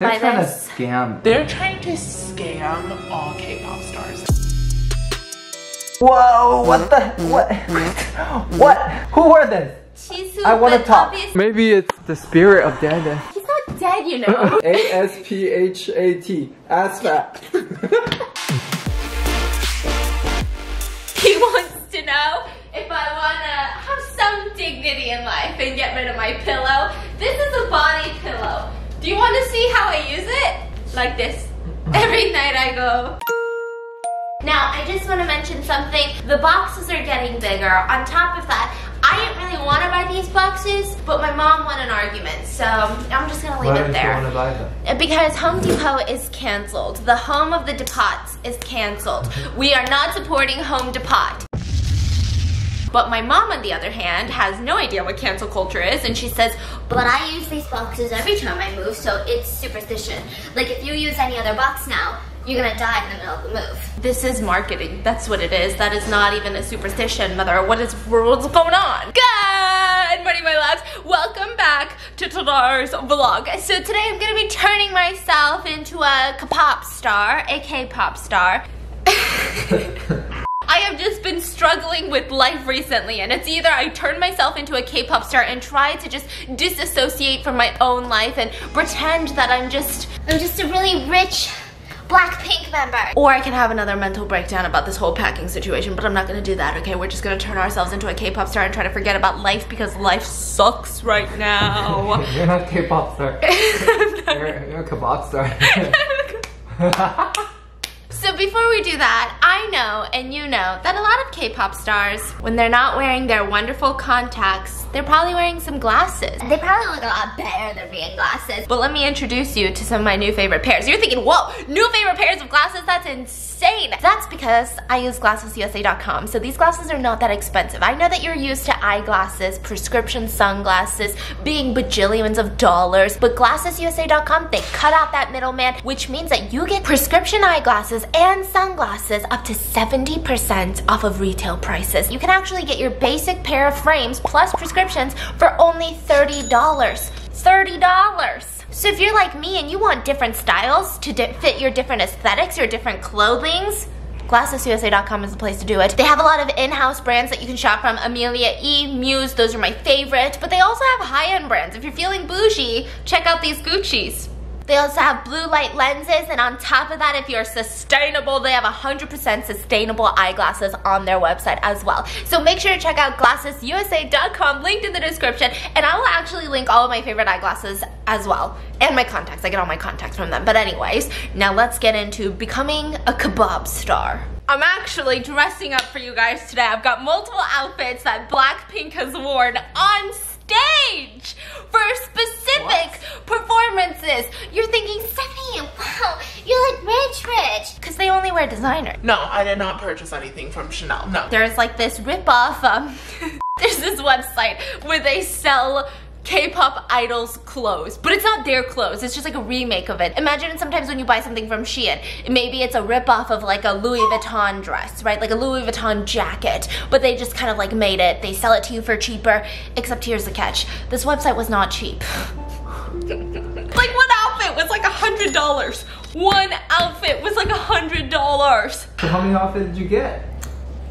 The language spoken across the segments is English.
They're by trying this. to scam. They're trying to scam all K-pop stars. Whoa, what the, what, what, who are this? Jisoo, I want to talk. obvious- Maybe it's the spirit of dead. He's not dead, you know. A-S-P-H-A-T, ASFAT. he wants to know if I wanna have some dignity in life and get rid of my pillow. This is a body pillow. Do you wanna see how I use it? Like this. Every night I go. Now, I just want to mention something. The boxes are getting bigger. On top of that, I didn't really want to buy these boxes, but my mom won an argument, so I'm just gonna leave Why it don't you want to buy them? Uh, because Home Depot is canceled. The home of the Depots is canceled. We are not supporting Home Depot. But my mom, on the other hand, has no idea what cancel culture is, and she says, But I use these boxes every time I move, so it's superstition. Like if you use any other box now, you're gonna die in the middle of the move. This is marketing. That's what it is. That is not even a superstition, mother. What is what's going on? Good morning, my loves. Welcome back to today's vlog. So today I'm gonna be turning myself into a K-pop star, a K-pop star. I have just been struggling with life recently, and it's either I turn myself into a K-pop star and try to just disassociate from my own life and pretend that I'm just I'm just a really rich Blackpink member. or I can have another mental breakdown about this whole packing situation, but I'm not gonna do that, okay? We're just gonna turn ourselves into a K-pop star and try to forget about life because life sucks right now. You're not a K-pop star. you're, you're a kebab star. so before we do that, I know and you know that a lot of K-pop stars, when they're not wearing their wonderful contacts, they're probably wearing some glasses. They probably look a lot better than me in glasses. But let me introduce you to some of my new favorite pairs. You're thinking, whoa, new favorite pairs of glasses? That's insane. That's because I use glassesusa.com. So these glasses are not that expensive. I know that you're used to eyeglasses, prescription sunglasses, being bajillions of dollars, but glassesusa.com, they cut out that middleman, which means that you get prescription eyeglasses and sunglasses up to 70% off of retail prices. You can actually get your basic pair of frames plus prescriptions for only $30. $30. So if you're like me and you want different styles to fit your different aesthetics, your different clothings, GlassesUSA.com is the place to do it. They have a lot of in-house brands that you can shop from. Amelia E, Muse, those are my favorite. But they also have high-end brands. If you're feeling bougie, check out these Gucci's. They also have blue light lenses, and on top of that, if you're sustainable, they have 100% sustainable eyeglasses on their website as well. So make sure to check out glassesusa.com, linked in the description, and I will actually link all of my favorite eyeglasses as well, and my contacts. I get all my contacts from them. But anyways, now let's get into becoming a kebab star. I'm actually dressing up for you guys today. I've got multiple outfits that Blackpink has worn on stage for specific performances. You're thinking, Stephanie, Wow, you're like rich, rich. because they only wear designer. No, I did not purchase anything from Chanel. No. There's like this ripoff. Um, there's this website where they sell K-pop idols clothes, but it's not their clothes. It's just like a remake of it. Imagine sometimes when you buy something from Shein, maybe it's a ripoff of like a Louis Vuitton dress, right? Like a Louis Vuitton jacket, but they just kind of like made it. They sell it to you for cheaper. Except here's the catch: this website was not cheap. like one outfit was like a hundred dollars. One outfit was like a hundred dollars. so how many outfits did you get?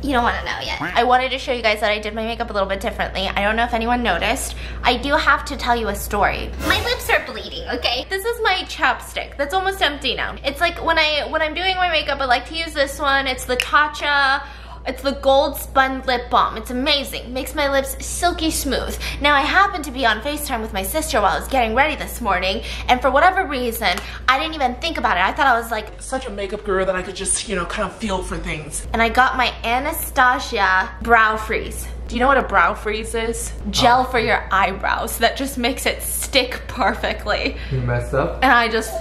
You don't wanna know yet. I wanted to show you guys that I did my makeup a little bit differently. I don't know if anyone noticed. I do have to tell you a story. My lips are bleeding, okay? This is my chapstick. That's almost empty now. It's like when I when I'm doing my makeup, I like to use this one. It's the Tatcha. It's the Gold Spun Lip Balm. It's amazing. Makes my lips silky smooth. Now I happened to be on FaceTime with my sister while I was getting ready this morning, and for whatever reason, I didn't even think about it. I thought I was like, Such a makeup guru that I could just, you know, kind of feel for things. and I got my Anastasia Brow Freeze. Do you know what a brow freeze is? Gel for your eyebrows that just makes it stick perfectly. You messed up? And I just,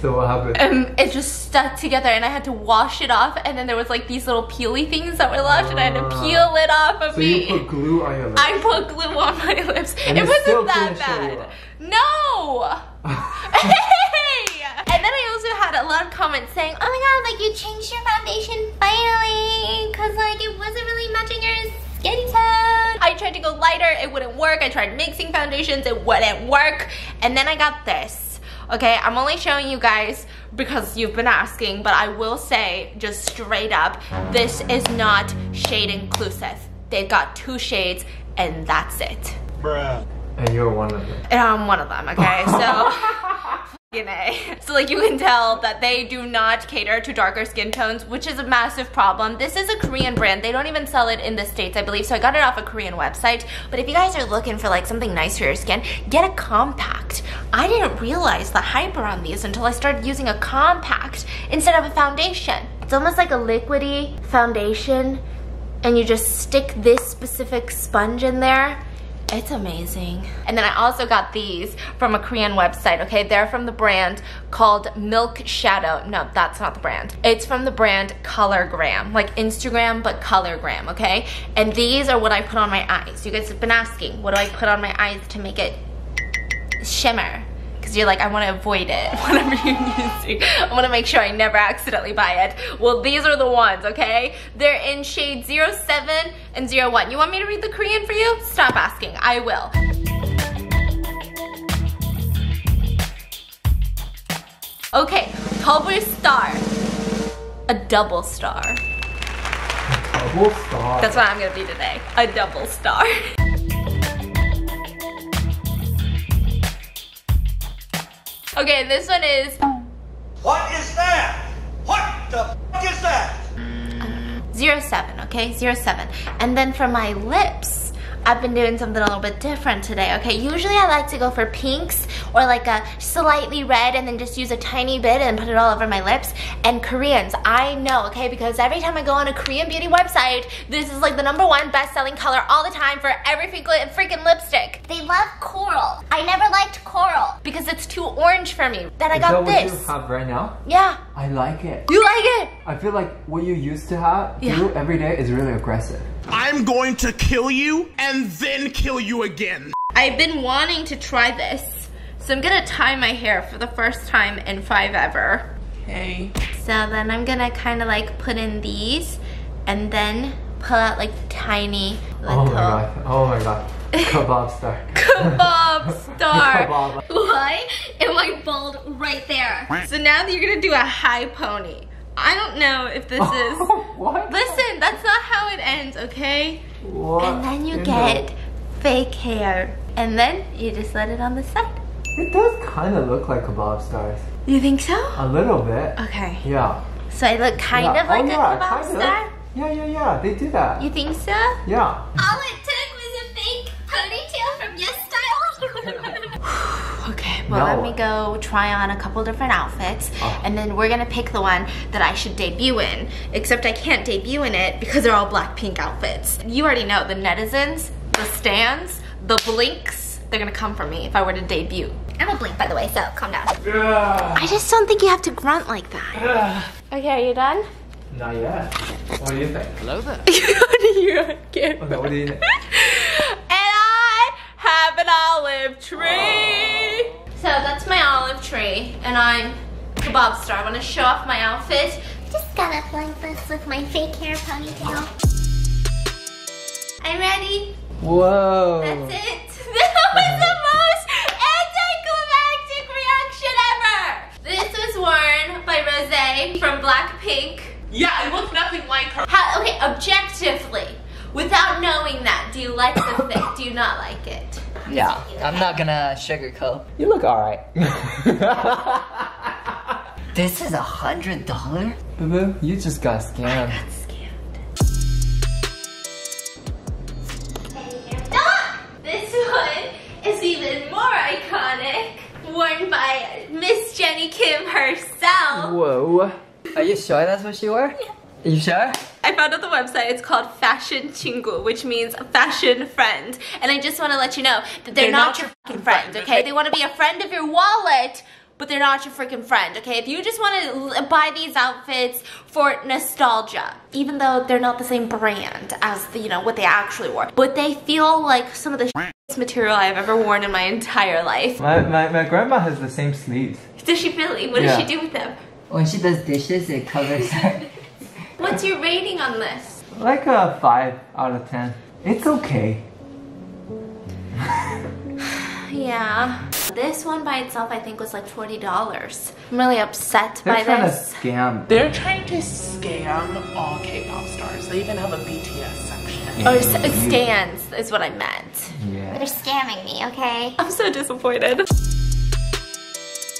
So what happened? and it just stuck together and I had to wash it off and then there was like these little peely things that were left and I had to Ah. peel it off of So me. you put glue on your lips? I put glue on my lips. And it wasn't that couldn't show you bad. No! hey! And then I also had a lot of comments saying, Oh my god, like you changed your foundation finally. Cause like it wasn't really matching your skin tone. I tried to go lighter, it wouldn't work. I tried mixing foundations, it wouldn't work. And then I got this. Okay, I'm only showing you guys because you've been asking, but I will say just straight up, this is not shade inclusive. They've got two shades and that's it. Bruh. And you're one of them. And I'm one of them, okay? So, fucking So like you can tell that they do not cater to darker skin tones, which is a massive problem. This is a Korean brand. They don't even sell it in the States, I believe. So I got it off a Korean website. But if you guys are looking for like something nice for your skin, get a compact. I didn't realize the hype around these until I started using a compact instead of a foundation. It's almost like a liquidy foundation and you just stick this specific sponge in there it's amazing. And then I also got these from a Korean website, okay? They're from the brand called Milk Shadow. No, that's not the brand. It's from the brand Colorgram, like Instagram, but Colorgram, okay? And these are what I put on my eyes. You guys have been asking, what do I put on my eyes to make it shimmer? Because you're like, I want to avoid it, whatever you're using. I want to make sure I never accidentally buy it. Well, these are the ones, okay? They're in shade 07 and 01. You want me to read the Korean for you? Stop asking, I will. Okay, double star. A double star. Double star. That's what I'm gonna be today. A double star. Okay, this one is What is that? What the fuck is that? Zero seven, okay? Zero seven. And then for my lips, I've been doing something a little bit different today, okay? Usually I like to go for pinks or like a slightly red and then just use a tiny bit and put it all over my lips. And Koreans, I know, okay? Because every time I go on a Korean beauty website, this is like the number one best-selling color all the time for every freaking lipstick. They love coral. I never liked coral. Because it's too orange for me. Then I Is got this. what you have right now? Yeah. I like it. You like it? I feel like what you used to have Yeah. do every day is really aggressive. I'm going to kill you and then kill you again. I've been wanting to try this. So I'm gonna tie my hair for the first time in five ever. Okay. So then I'm gonna kind of like put in these and then pull out like tiny little Oh my god. Oh my god. Kebab star. kebab star. Kebab. Why am I bald right there? so now that you're gonna do a high pony. I don't know if this is. what? Listen, that's not how it ends, okay? What And then you get fake hair. And then you just let it on the side. It does kind of look like kebab stars. You think so? A little bit. Okay. Yeah. So I look kind yeah. of like oh, a yeah, kebab kinda. star? Yeah, yeah, yeah. They do that. You think so? Yeah. All it took well No. let me go try on a couple different outfits Oh. and then we're gonna pick the one that I should debut in. Except I can't debut in it because they're all Blackpink outfits. You already know the netizens, the stans, the blinks, they're gonna come for me if I were to debut. I'm a blink, by the way, so calm down. I just don't think you have to grunt like that. okay, are you done? Not yet. What do you think? You're on Okay, what do you think? And I have an olive tree. So that's my olive tree, and I'm kebab star. I want to show off my outfit. Just got up like this with my fake hair ponytail. I'm ready. Whoa. That's it. That was the most anticlimactic reaction ever. This was worn by Rosé from Blackpink. Yeah, it looks nothing like her. How, okay, objectively, without knowing that, do you like the fit? Do you not like it? Yeah, I'm not gonna sugarcoat. You look alright. This is a hundred dollar? Boo boo, you just got scammed. I got scammed. Ah! This one is even more iconic. Worn by Miss Jennie Kim herself. Whoa. Are you sure that's what she wore? Are you sure? I found out the website, it's called Fashion Chingu, which means fashion friend. And I just want to let you know that they're, They're not, not your your fucking friend, friend, okay? They want to be a friend of your wallet, but they're not your freaking friend, okay? If you just want to buy these outfits for nostalgia, even though they're not the same brand as the, you know, what they actually wore, but they feel like some of the s material I've ever worn in my entire life. My, my, my grandma has the same sleeves. Does she really? What Yeah. does she do with them? When she does dishes, it covers her. What's your rating on this? Like a 5 out of 10. It's okay. Yeah. this one by itself I think was like $40. I'm really upset They're by trying to scam. They're trying to scam all K-pop stars. They even have a BTS section. Or oh, s- stans is what I meant. Yeah. They're scamming me, okay? I'm so disappointed.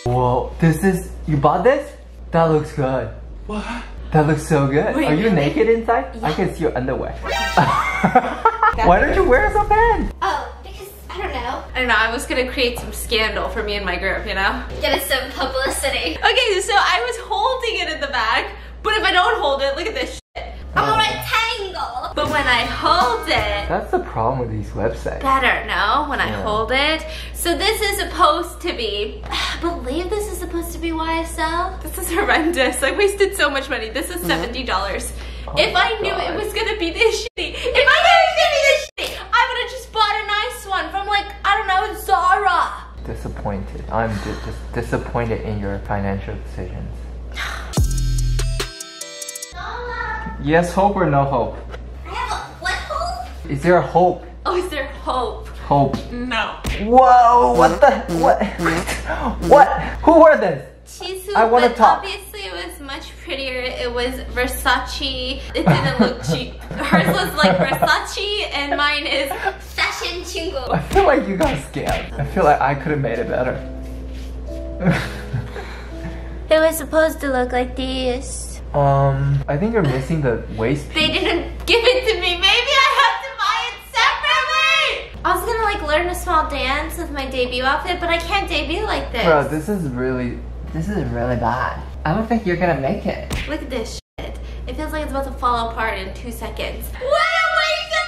Whoa, this is you bought this? That looks good. What? That looks so good. Wait, Are you really? naked inside? I can see your underwear. Why don't you wear some pants? Oh, because I don't know. I don't know, I was gonna create some scandal for me and my group, you know? Get us some publicity. Okay, so I was holding it in the bag, but if I don't hold it, look at this shit. I'm a rectangle. But when I hold it, That's the problem with these websites. better, no? When I hold it. So this is supposed to be, I believe this is supposed to be YSL. This is horrendous. I wasted so much money. This is $70. if I knew it was gonna be this shitty, if I knew it was gonna be this shitty, I would have just bought a nice one from like, I don't know, Zara. Disappointed. I'm di- just disappointed in your financial decisions. Yes, hope or no hope? I have a what hole? Is there a hope? Oh, is there hope? Hope. No. Whoa! What the? What? what? Who wore this? Jisoo, I wanna talk. obviously it was much prettier. It was Versace. It didn't look cheap. Hers was like Versace, and mine is Fashion Chingu. I feel like you got scammed. I feel like I could have made it better. It was supposed to look like this. um, I think you're missing the waist. They didn't give it to me. Maybe I have to buy it separately. I was gonna like learn a small dance with my debut outfit, but I can't debut like this. Bro, this is really. This is really bad. I don't think you're gonna make it. Look at this shit. It feels like it's about to fall apart in two seconds. What a waste of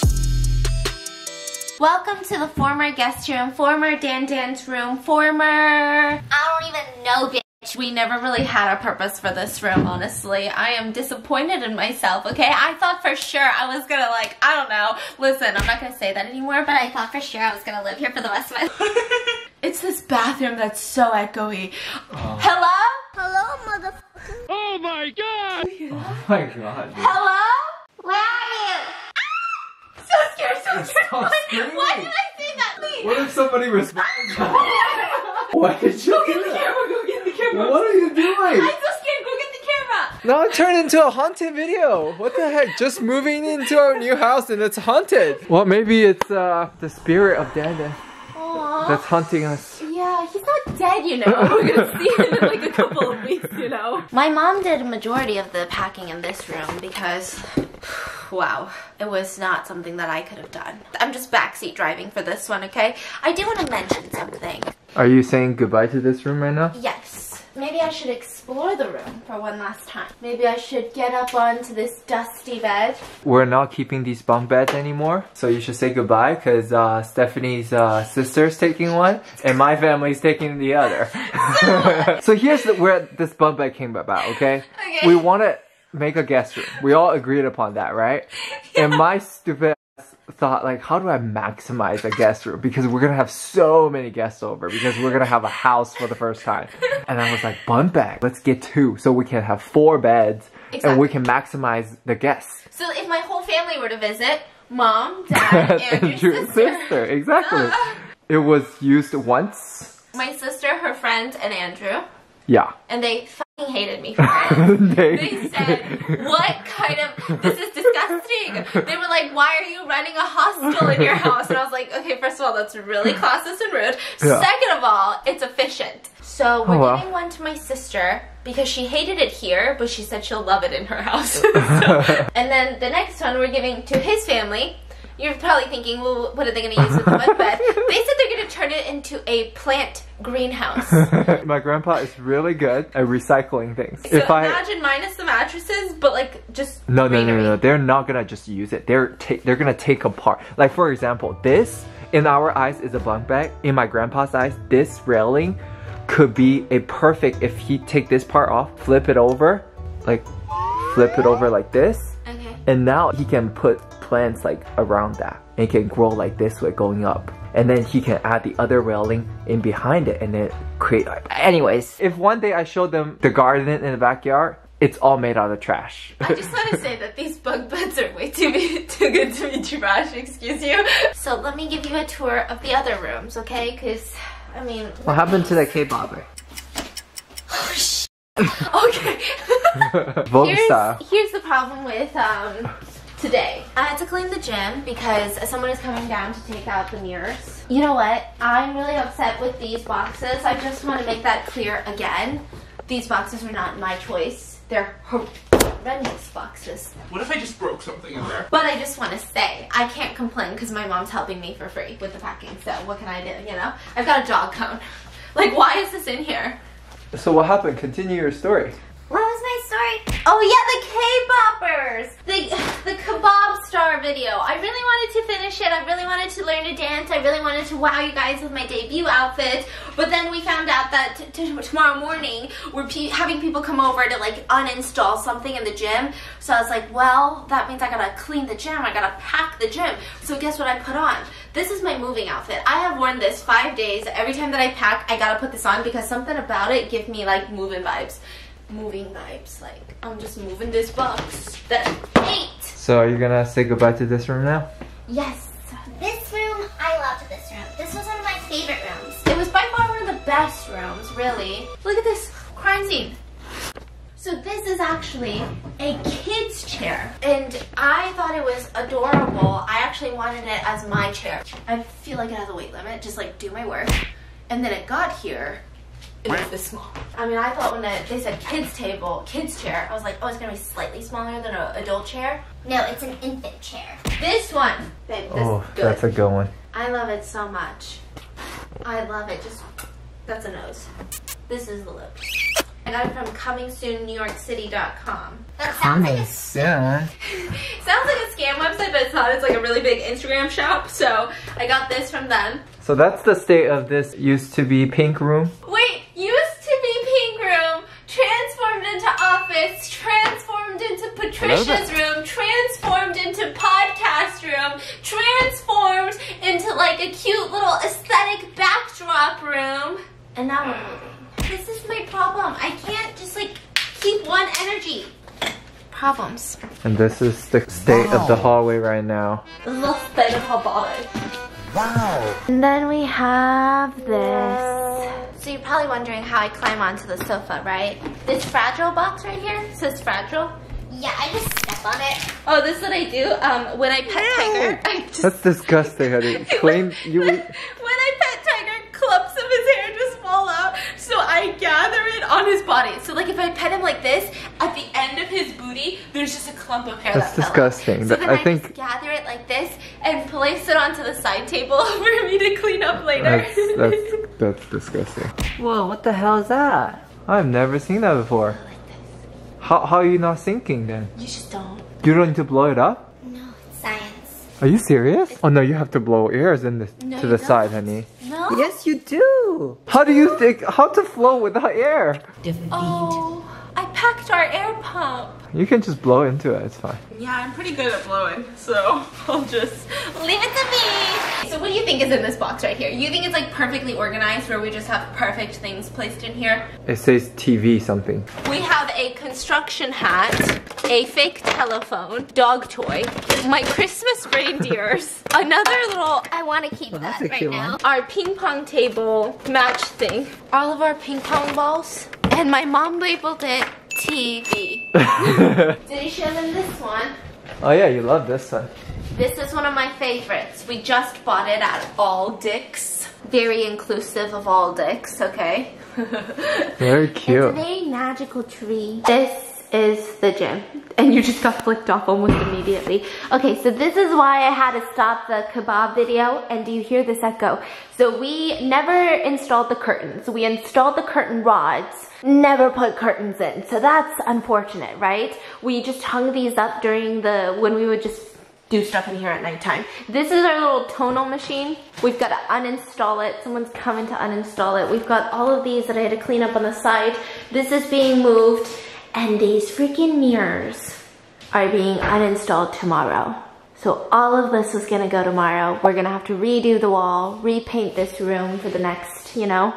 money! Welcome to the former guest room, former Dan Dan's room, former. I don't even know, bitch. We never really had a purpose for this room, honestly. I am disappointed in myself, okay? I thought for sure I was gonna, like, I don't know. Listen, I'm not gonna say that anymore, but But I thought for sure I was gonna live here for the rest of my life. it's this bathroom that's so echoey. Oh. Hello? Hello, motherfucker. Oh my god! Oh my god. Dude. Hello? Where are you? Ah! So scared, so scared. Stop screaming. Why did I say that? Please. What if somebody responds? what did you Go get do? the What are you doing? I'm so scared, go get the camera. Now it turned into a haunted video. What the heck? Just moving into our new house and it's haunted. Well, maybe it's uh the spirit of Dada Aww. that's haunting us. Yeah, he's not dead, you know. We're gonna see him in like a couple of weeks, you know. My mom did a majority of the packing in this room because, wow, it was not something that I could have done. I'm just backseat driving for this one, okay? I do want to mention something. Are you saying goodbye to this room right now? Yes. Should explore the room for one last time. Maybe I should get up onto this dusty bed. We're not keeping these bunk beds anymore, so you should say goodbye because uh, Stephanie's uh, sister's taking one and my family's taking the other. so here's the, where this bunk bed came about, okay? Okay. We want to make a guest room. We all agreed upon that, right? And my stupid thought, like, how do I maximize a guest room? Because we're gonna have so many guests over because we're gonna have a house for the first time. And I was like, bunk bed, let's get two so we can have four beds and we can maximize the guests. So if my whole family were to visit, mom, dad, and your your sister. exactly. It was used once. My sister, her friend, and Andrew. Yeah. And they hated me for it. they, They said, what kind of, this is disgusting. They were like, why are you running a hostel in your house? And I was like, okay, first of all, that's really classist and rude. Yeah. Second of all, it's efficient. So oh, we're Oh, giving one to my sister because she hated it here, but she said she'll love it in her house. So- and then the next one we're giving to his family. You're probably thinking, well, what are they going to use with the mud bed? They said they're going to turn it into a plant greenhouse. My grandpa is really good at recycling things. So if I imagine minus the mattresses, but like just no, no, no, no, they're not gonna just use it. They're they're gonna take apart. Like for example, this in our eyes is a bunk bed. In my grandpa's eyes, this railing could be a perfect if he take this part off, flip it over, like flip it over like this, Okay. and now he can put plants like around that and it can grow like this way going up and then he can add the other railing in behind it and then create anyways if one day i showed them the garden in the backyard it's all made out of trash. I just want to say that these bug beds are way too be, too good to be trash. Excuse you. So let me give you a tour of the other rooms, okay? Because I mean, What happened to the K-popper? okay. Vogue here's, style. here's the problem with um today. I had to clean the gym because someone is coming down to take out the mirrors. You know what? I'm really upset with these boxes. I just want to make that clear again. These boxes are not my choice. They're horrendous boxes. What if I just broke something in there? But I just want to say, I can't complain because my mom's helping me for free with the packing. So what can I do, you know? I've got a dog cone. Like, why is this in here? So what happened? Continue your story. What was my story? Oh yeah, the K-poppers! The, the kebab star video. I really wanted to finish it. I really wanted to learn to dance. I really wanted to wow you guys with my debut outfit. But then we found out that tomorrow morning we're pe- having people come over to like uninstall something in the gym. So I was like, well, that means I gotta clean the gym. I gotta pack the gym. So guess what I put on? This is my moving outfit. I have worn this five days. Every time that I pack, I gotta put this on because something about it gives me like moving vibes moving vibes. Like I'm just moving this box that I hate. So are you gonna say goodbye to this room now? Yes. This room, I loved this room. This was one of my favorite rooms. It was by far one of the best rooms, really. Look at this crime scene. So this is actually a kid's chair. And I thought it was adorable. I actually wanted it as my chair. I feel like it has a weight limit, just like do my work. And then it got here, it was this small. I mean, I thought when it, they said kids table, kids chair, I was like, oh, it's gonna be slightly smaller than an adult chair. No, it's an infant chair. This one, babe, this Oh, is good. that's a good one. I love it so much. I love it. Just that's a nose. This is the lip. I got it from comingsoonnewyorkcity.com. That sounds like Coming a soon. Sounds like a scam website, but it's not. It's like a really big Instagram shop. So I got this from them. So that's the state of this used to be pink room. Wait, used to be pink room, transformed into office, transformed into Patricia's room, transformed into podcast room, transformed into like a cute little aesthetic backdrop room. And now we're moving. This is my problem. I can't just like keep one energy. Problems. And this is the state of the hallway right now. This is the state of her body. Wow. And then we have this. So you're probably wondering how I climb onto the sofa, right? This fragile box right here says fragile. Yeah, I just step on it. Oh, this is what I do. Um, when I pet Tiger, I just That's disgusting, honey. Clean you when, when I pet Tiger, clumps of his hair just fall out. So I gather it on his body. So like if I pet him like this, at the end of his booty, there's just a clump of hair That's that fell disgusting. So then I I, think- just gather it like this and place it onto the side table for me to clean up later. that's, that's that's disgusting. Whoa, what the hell is that? I've never seen that before. Like How how are you not sinking then? you just don't. You don't need to blow it up? No, it's science. Are you serious? Oh no, you have to blow ears in this No, to the side, don't. honey. No. Yes, you do. How do you think how to flow without air? Oh, I packed our air pump. You can just blow into it. It's fine. Yeah, I'm pretty good at blowing, so I'll just. Leave it to me. So what do you think is in this box right here? You think it's like perfectly organized where we just have perfect things placed in here? It says TV something. We have a construction hat, a fake telephone, dog toy, my Christmas reindeers, another little, I want to keep that right now. one. our ping pong table match thing, all of our ping pong balls, and my mom labeled it TV. Did you show them this one? oh yeah, you love this one. This is one of my favorites. We just bought it at All Dicks. Very inclusive of All Dicks, okay? Very cute. It's a cute. very magical tree. This is the gym. And you just got flicked off almost immediately. Okay, so this is why I had to stop the kebab video. And do you hear this echo? So we never installed the curtains. We installed the curtain rods, never put curtains in. So that's unfortunate, right? We just hung these up during the, when we would just do stuff in here at nighttime. This is our little tonal machine. We've got to uninstall it. Someone's coming to uninstall it. We've got all of these that I had to clean up on the side. This is being moved and these freaking mirrors are being uninstalled tomorrow. So all of this is gonna go tomorrow. We're gonna have to redo the wall, repaint this room for the next, you know,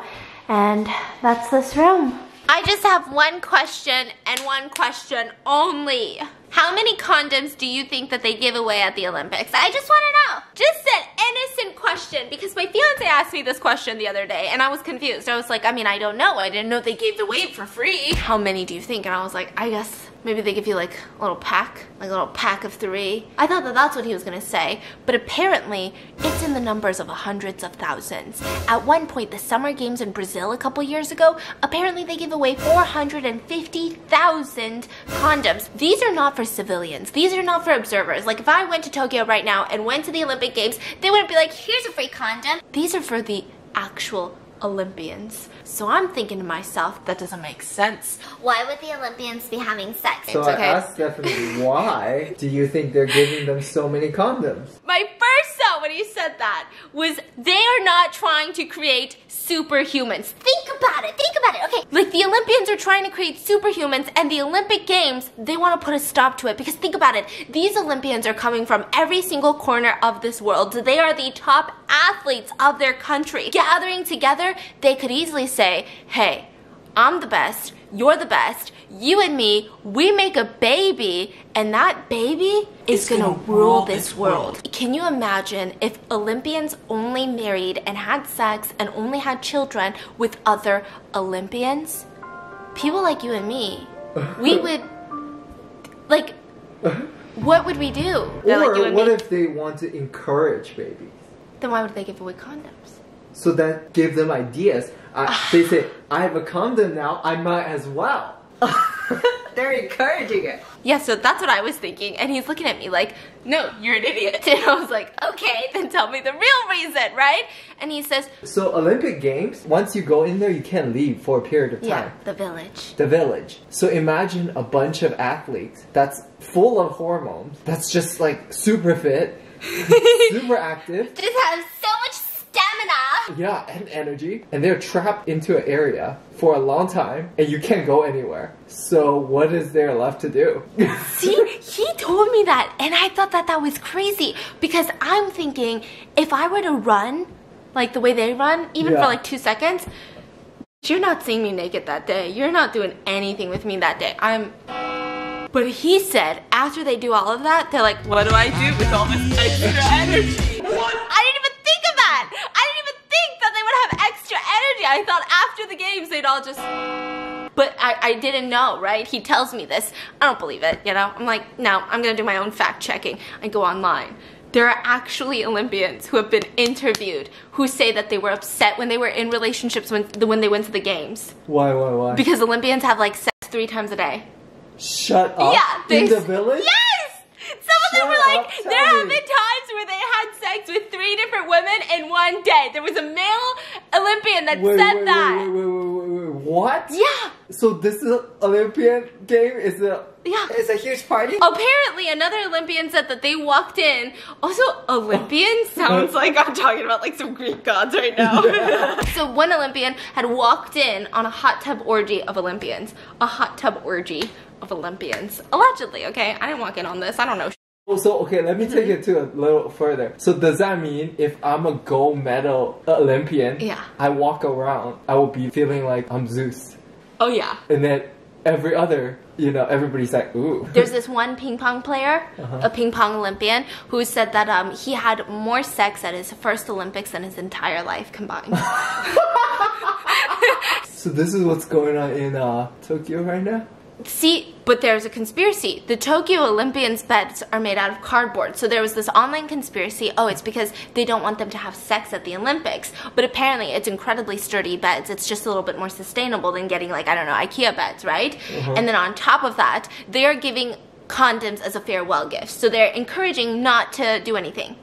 and that's this room. I just have one question and one question only. How many condoms do you think that they give away at the Olympics? I just want to know. Just an innocent question because my fiance asked me this question the other day and I was confused. I was like, I mean, I don't know. I didn't know they gave the away for free. How many do you think? And I was like, I guess maybe they give you like a little pack, like a little pack of three. I thought that that's what he was gonna say, but apparently it's in the numbers of hundreds of thousands. At one point, the Summer Games in Brazil a couple years ago, apparently they gave away 450,000 condoms. These are not for civilians. These are not for observers. Like if I went to Tokyo right now and went to the Olympic Games, they wouldn't be like, here's a free condom. These are for the actual Olympians. So I'm thinking to myself, that doesn't make sense. Why would the Olympians be having sex? So It's okay. I asked Stephanie, why do you think they're giving them so many condoms? My first thought when he said that was they are not trying to create superhumans. Think about it. Think about it. Okay. Like the Olympians are trying to create superhumans and the Olympic Games, they want to put a stop to it because think about it. These Olympians are coming from every single corner of this world. They are the top athletes of their country. Gathering together, they could easily say, "Hey, I'm the best. You're the best. You and me, we make a baby, and that baby is gonna, gonna rule this world. world. Can you imagine if Olympians only married and had sex and only had children with other Olympians? People like you and me, we would, like, what would we do? Or like what me. if they want to encourage babies? then why would they give away condoms? So that give them ideas. Uh, they say, I have a condom now, I might as well. They're encouraging it. Yeah, so that's what I was thinking. And he's looking at me like, no, you're an idiot. And I was like, okay, then tell me the real reason, right? And he says, So Olympic Games, once you go in there, you can't leave for a period of time. yeah, the village. The village. So imagine a bunch of athletes that's full of hormones, that's just like super fit, super active, Just have so much stamina. Yeah, and energy, and they're trapped into an area for a long time, and you can't go anywhere. So what is there left to do? See, he told me that, and I thought that that was crazy because I'm thinking if I were to run like the way they run, even Yeah. for like two seconds, you're not seeing me naked that day. You're not doing anything with me that day. I'm. But he said after they do all of that, they're like, what do I do with all this extra energy? I didn't even think of that. I didn't even think that they would have extra energy. I thought after the games they'd all just. But I, I didn't know, right? He tells me this. I don't believe it, you know? I'm like, no, I'm gonna do my own fact checking I go online. There are actually Olympians who have been interviewed who say that they were upset when they were in relationships when, when they went to the games. why, why, why? Because Olympians have like sex three times a day. Shut up. yeah, In the village? Yes! Some of them were like, there have been times where they had sex with three different women in one day. There was a male Olympian that Wait, said wait, that. Wait, wait, wait, wait, wait, wait. What? Yeah, So this is Olympian game? Is a yeah. It's a huge party. Apparently, another Olympian said that they walked in. Also, Olympian sounds like I'm talking about like some Greek gods right now. so, one Olympian had walked in on a hot tub orgy of Olympians. A hot tub orgy of Olympians. Allegedly, okay? I didn't walk in on this. I don't know. Oh, so okay, let me take it to a little further. So does that mean if I'm a gold medal Olympian, Yeah. I walk around, I will be feeling like I'm Zeus, Oh, yeah. and then every other, you know, everybody's like, ooh. There's this one ping pong player, a ping pong Olympian, who said that um, he had more sex at his first Olympics than his entire life combined. so this is what's going on in uh, Tokyo right now. See, but there's a conspiracy. The Tokyo Olympians' beds are made out of cardboard. So there was this online conspiracy. Oh, it's because they don't want them to have sex at the Olympics. But apparently, it's incredibly sturdy beds. It's just a little bit more sustainable than getting, like, I don't know, IKEA beds, right? Mm-hmm. And then on top of that, they are giving condoms as a farewell gift. So they're encouraging not to do anything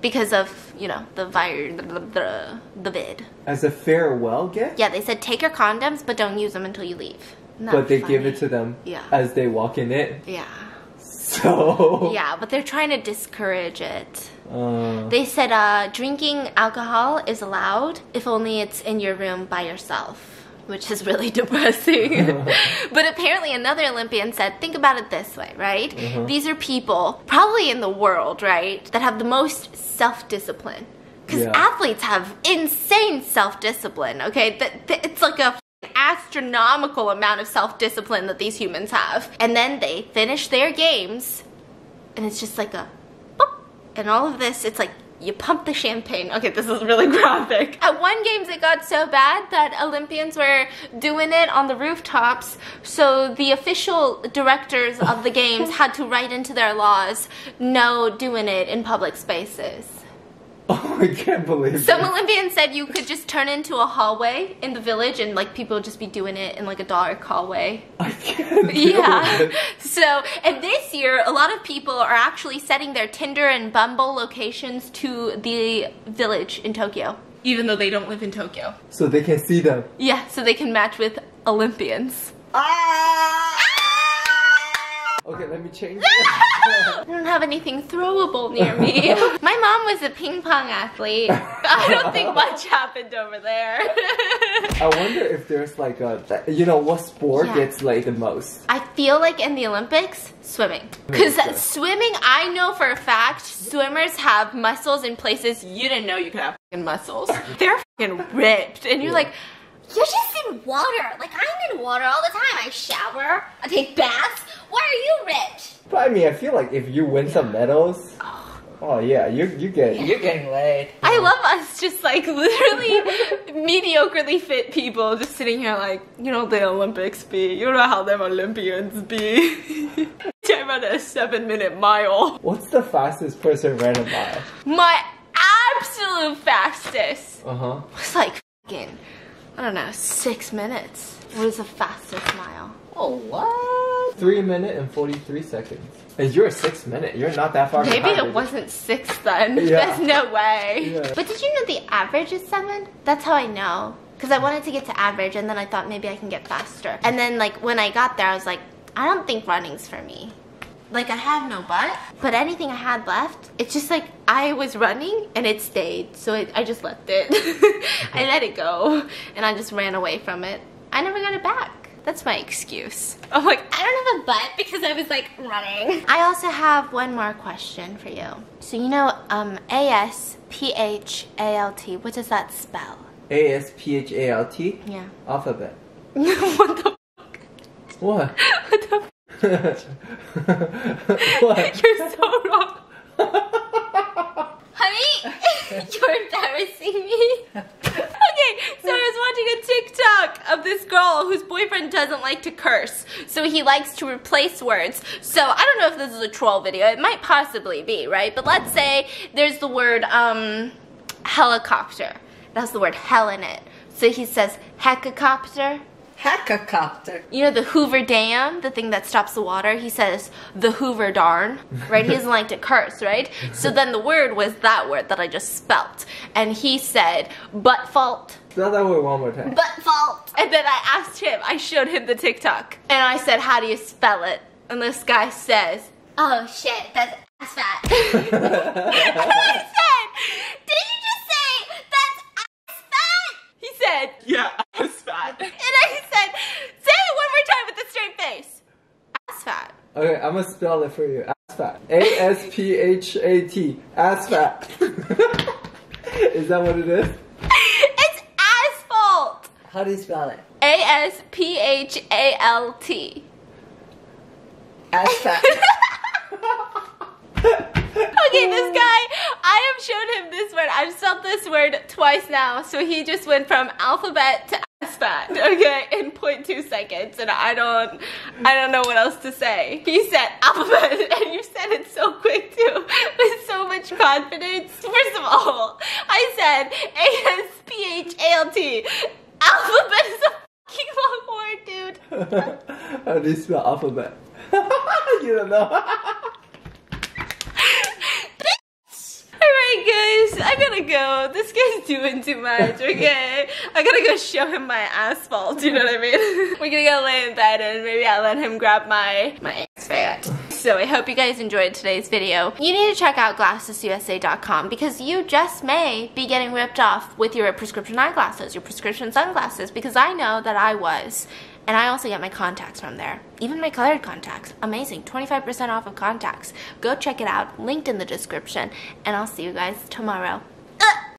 because of, you know, the virus, the, the, the vid. As a farewell gift, Yeah, they said take your condoms, but don't use them until you leave. Isn't but they give it to them Yeah. as they walk in. It. Yeah. So Yeah, but they're trying to discourage it. uh, They said uh, drinking alcohol is allowed if only it's in your room by yourself, which is really depressing. but apparently, another Olympian said, think about it this way, right? Uh-huh. These are people, probably in the world, right, that have the most self discipline. Because Yeah. athletes have insane self discipline, okay? That, It's like a astronomical amount of self-discipline that these humans have. And then they finish their games and it's just like a boop. And all of this, it's like you pump the champagne. Okay, this is really graphic. At one games it got so bad that Olympians were doing it on the rooftops. So the official directors of the games had to write into their laws, no doing it in public spaces. Oh, I can't believe Some it. Olympians said you could just turn into a hallway in the village and like people would just be doing it in like a dark hallway. I can't. Yeah. with it. So, and this year, a lot of people are actually setting their Tinder and Bumble locations to the village in Tokyo, even though they don't live in Tokyo. So they can see them. Yeah, so they can match with Olympians. Ah! Okay, let me change. I don't have anything throwable near me. My mom was a ping pong athlete. I don't think much happened over there. I wonder if there's like a, you know, what sport Yeah. gets laid the most? I feel like in the Olympics, swimming. Because swimming, I know for a fact, swimmers have muscles in places you didn't know you could have muscles. They're ripped. And you're Yeah. like, You're just in water. Like I'm in water all the time. I shower. I take baths. Why are you rich? But I mean, I feel like if you win some medals, oh yeah, you you get You're getting laid. I love us just like literally mediocrely fit people just sitting here like, you know the Olympics be, you know how them Olympians be. I run a seven minute mile. What's the fastest person ran a mile? My absolute fastest Uh huh. was like fucking, I don't know, six minutes. What is the fastest mile? Oh what? Three minute and forty three seconds. And you're a six minute. You're not that far. Maybe behind, it is wasn't six then. Yeah. There's no way. Yeah. But did you know the average is seven? That's how I know. Because I wanted to get to average and then I thought maybe I can get faster. And then like when I got there, I was like, I don't think running's for me. Like I have no butt, but anything I had left, it's just like I was running and it stayed. So it, I just left it. I let it go and I just ran away from it. I never got it back. That's my excuse. I'm like, I don't have a butt because I was like running. I also have one more question for you. So you know, um, A S P H A L T. What does that spell? A S P H A L T Yeah. alphabet. what the? What? What the? what? You're so wrong. Honey, you're embarrassing me. Okay, so I was watching a TikTok of this girl whose boyfriend doesn't like to curse, so he likes to replace words. So I don't know if this is a troll video. It might possibly be, right? But let's say there's the word um helicopter. That's the word hell in it. So he says helicopter. Helicopter. You know the Hoover Dam, the thing that stops the water? He says the Hoover darn, right? He doesn't like to curse, right? So then the word was that word that I just spelt. And he said butt fault. Spell that word one more time. Butt fault. And then I asked him, I showed him the TikTok. And I said, how do you spell it? And this guy says, Oh shit, that's ass fat. and I said, did you just say that's ass fat? He said, Yeah, ass fat. and I said, say it one more time with a straight face. Ass fat. Okay, I'm gonna spell it for you. Ass fat. A S P H A T. Ass fat. is that what it is? It's asphalt. How do you spell it? A S P H A L T. Ass fat. Okay, this guy, I have shown him this word. I've spelled this word twice now, so he just went from alphabet to ass fat, okay, in 0.2 seconds, and I don't, I don't know what else to say. He said alphabet, and you said it so quick too, with so much confidence. First of all, I said A-S-P-H-A-L-T. Alphabet is a fucking long word, dude. How do you spell alphabet? you don't know. Alright guys, I gotta go. This guy's doing too much, okay? I gotta go show him my asphalt, you know what I mean? We're gonna go lay in bed and maybe I'll let him grab my, my fat. So I hope you guys enjoyed today's video. You need to check out glassesusa.com because you just may be getting ripped off with your prescription eyeglasses, your prescription sunglasses, because I know that I was. And I also get my contacts from there. Even my colored contacts. Amazing. 25% off of contacts. Go check it out. Linked in the description. And I'll see you guys tomorrow.